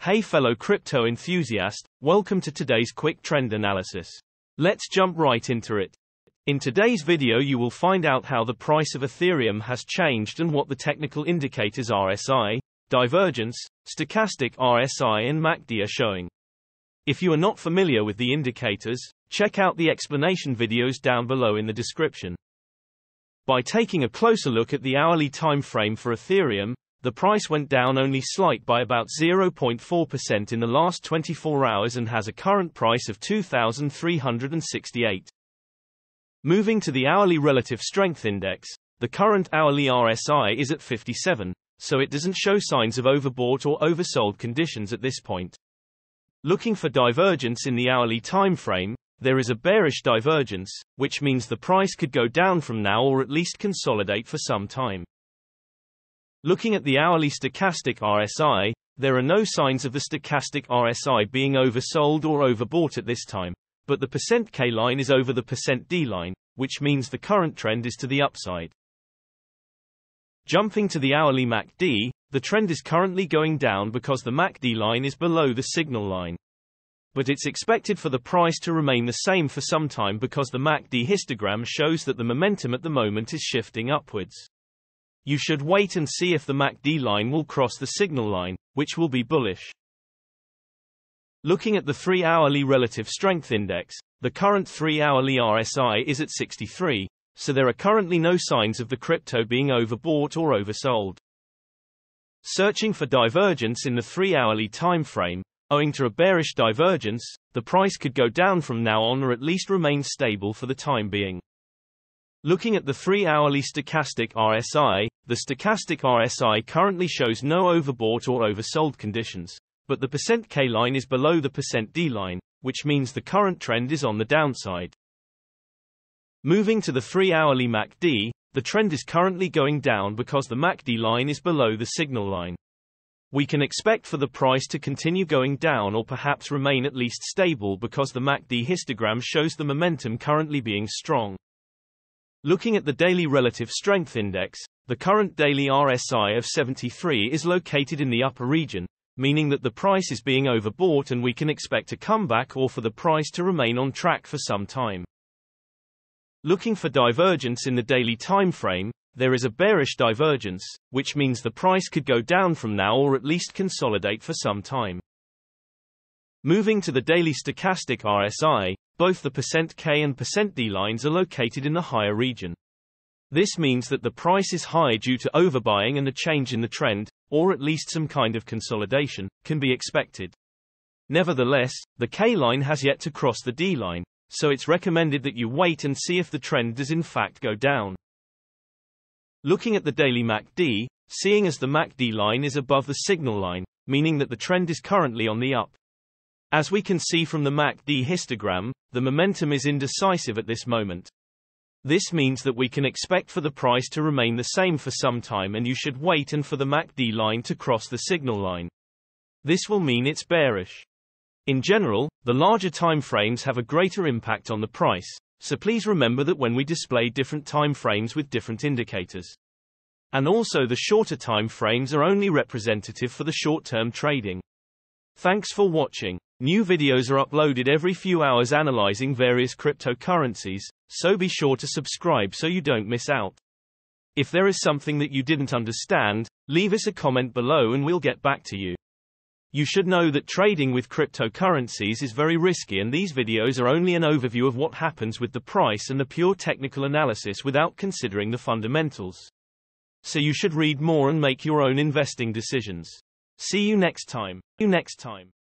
Hey fellow crypto enthusiast, welcome to today's quick trend analysis. Let's jump right into it. In today's video you will find out how the price of Ethereum has changed and what the technical indicators RSI, divergence, stochastic RSI and MACD are showing. If you are not familiar with the indicators, check out the explanation videos down below in the description. By taking a closer look at the hourly time frame for Ethereum, the price went down only slight by about 0.4% in the last 24 hours and has a current price of 2,368. Moving to the hourly relative strength index, the current hourly RSI is at 57, so it doesn't show signs of overbought or oversold conditions at this point. Looking for divergence in the hourly time frame, there is a bearish divergence, which means the price could go down from now or at least consolidate for some time. Looking at the hourly stochastic RSI, there are no signs of the stochastic RSI being oversold or overbought at this time, but the percent %K line is over the percent %D line, which means the current trend is to the upside. Jumping to the hourly MACD, the trend is currently going down because the MACD line is below the signal line. But it's expected for the price to remain the same for some time because the MACD histogram shows that the momentum at the moment is shifting upwards. You should wait and see if the MACD line will cross the signal line, which will be bullish. Looking at the 3-hourly relative strength index, the current 3-hourly RSI is at 63, so there are currently no signs of the crypto being overbought or oversold. Searching for divergence in the 3-hourly time frame, owing to a bearish divergence, the price could go down from now on or at least remain stable for the time being. Looking at the 3-hourly stochastic RSI, the stochastic RSI currently shows no overbought or oversold conditions, but the percent %K line is below the percent %D line, which means the current trend is on the downside. Moving to the 3-hourly MACD, the trend is currently going down because the MACD line is below the signal line. We can expect for the price to continue going down or perhaps remain at least stable because the MACD histogram shows the momentum currently being strong. Looking at the daily relative strength index, the current daily RSI of 73 is located in the upper region, meaning that the price is being overbought and we can expect a comeback or for the price to remain on track for some time. Looking for divergence in the daily time frame, there is a bearish divergence, which means the price could go down from now or at least consolidate for some time. Moving to the daily stochastic RSI, both the %K and %D lines are located in the higher region. This means that the price is high due to overbuying and a change in the trend, or at least some kind of consolidation, can be expected. Nevertheless, the K line has yet to cross the D line, so it's recommended that you wait and see if the trend does in fact go down. Looking at the daily MACD, seeing as the MACD line is above the signal line, meaning that the trend is currently on the up. As we can see from the MACD histogram, the momentum is indecisive at this moment. This means that we can expect for the price to remain the same for some time and you should wait and for the MACD line to cross the signal line. This will mean it's bearish. In general, the larger time frames have a greater impact on the price, so please remember that when we display different time frames with different indicators. And also the shorter time frames are only representative for the short-term trading. Thanks for watching. New videos are uploaded every few hours analyzing various cryptocurrencies, so be sure to subscribe so you don't miss out. If there is something that you didn't understand, leave us a comment below and we'll get back to you. You should know that trading with cryptocurrencies is very risky and these videos are only an overview of what happens with the price and the pure technical analysis without considering the fundamentals. So you should read more and make your own investing decisions. See you next time. See you next time.